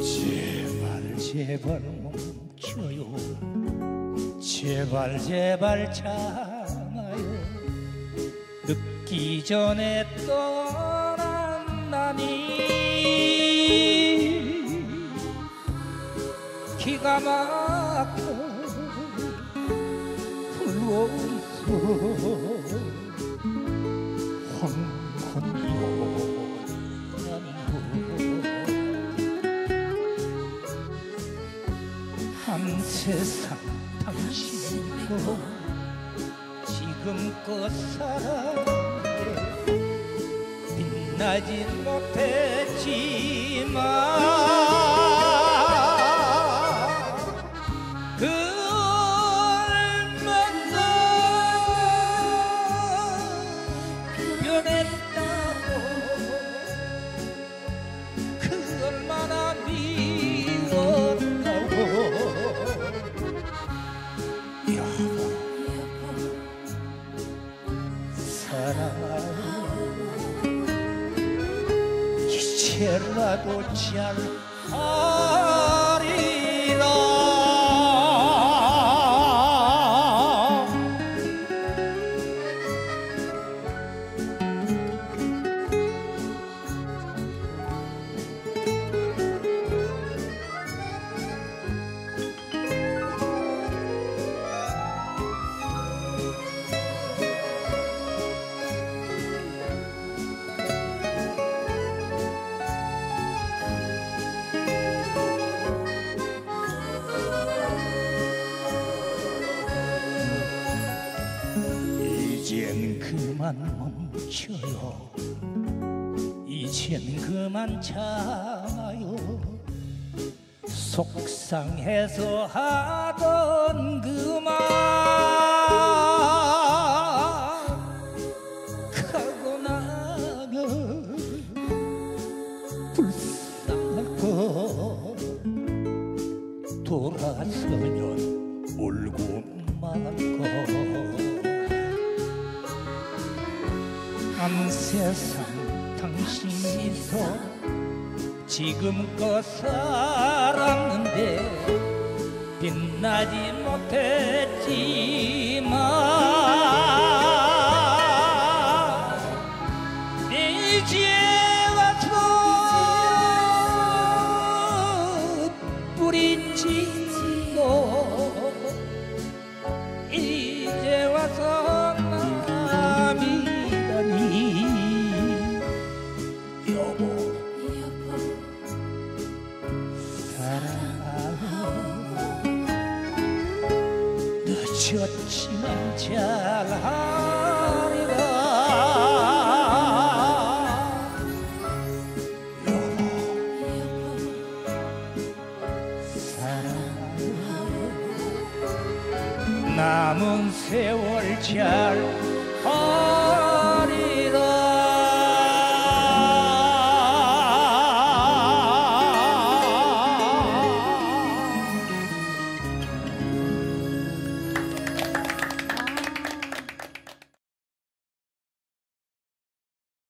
제발 멈춰요. 제발 제발 참아요. 늦기 전에 떠난다니. 기가 막혀 불러서 한 세상 당신도 지금껏 살았네 빛나진 못했지만 이제 그만 멈춰요. 이젠 그만 참아요. 속상해서 하던 그만 한 세상 당신이서 지금껏 살았는데 빛나지 못했지만 이제 와서 뿌리치 늦었지만 잘하리라. 여보 사랑하여 남은 세월 잘